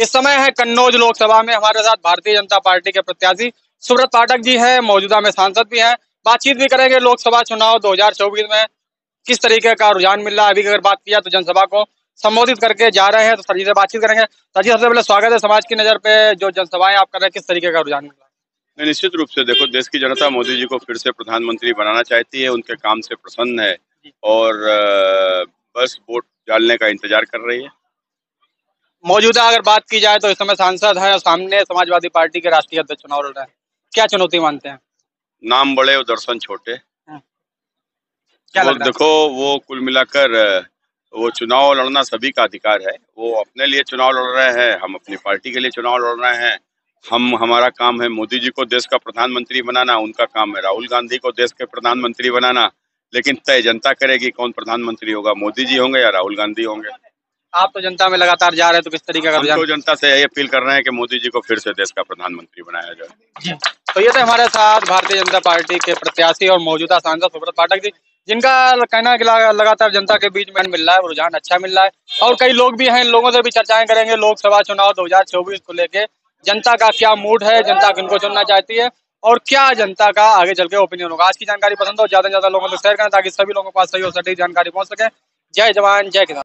इस समय है कन्नौज लोकसभा में हमारे साथ भारतीय जनता पार्टी के प्रत्याशी सुब्रत पाठक जी हैं मौजूदा में सांसद भी हैं। बातचीत भी करेंगे लोकसभा चुनाव 2024 में। किस तरीके का रुझान मिल रहा है? अभी अगर बात किया तो जनसभा को संबोधित करके जा रहे हैं तो सर जी से बातचीत करेंगे। सर जी सबसे पहले स्वागत है समाज की नज़र पे। जो जनसभाएँ आप कर रहे हैं किस तरीके का रुझान मिल रहा है? निश्चित रूप से देखो देश की जनता मोदी जी को फिर से प्रधानमंत्री बनाना चाहती है उनके काम से प्रसन्न है और बस वोट डालने का इंतज़ार कर रही है। मौजूदा अगर बात की जाए तो इस समय सांसद है और सामने समाजवादी पार्टी के राष्ट्रीय अध्यक्ष चुनाव लड़ रहे हैं। क्या चुनौती मानते हैं? नाम बड़े और दर्शन छोटे। क्या वो है? देखो वो कुल मिलाकर वो चुनाव लड़ना सभी का अधिकार है। वो अपने लिए चुनाव लड़ रहे हैं हम अपनी पार्टी के लिए चुनाव लड़ रहे हैं। हम हमारा काम है मोदी जी को देश का प्रधानमंत्री बनाना उनका काम है राहुल गांधी को देश के प्रधानमंत्री बनाना। लेकिन तय जनता करेगी कौन प्रधानमंत्री होगा मोदी जी होंगे या राहुल गांधी होंगे। आप तो जनता में लगातार जा रहे हैं तो किस तरीके का हम तो जनता से यही अपील कर रहे हैं कि मोदी जी को फिर से देश का प्रधानमंत्री बनाया जाए। तो ये थे हमारे साथ भारतीय जनता पार्टी के प्रत्याशी और मौजूदा सांसद सुब्रत पाठक जी जिनका कहना है कि लगातार जनता के बीच में मिल रहा है रुझान अच्छा मिल रहा है और कई लोग भी हैं इन लोगों से भी चर्चाएँ करेंगे लोकसभा चुनाव 2024 को लेके। जनता का क्या मूड है? जनता किनको चुनना चाहती है? और क्या जनता का आगे चल के ओपिनियन होगा? आज की जानकारी पसंद हो ज़्यादा से ज़्यादा लोगों को शेयर करें ताकि सभी लोगों के पास सही और सटीक जानकारी पहुँच सके। जय जवान जय किसान।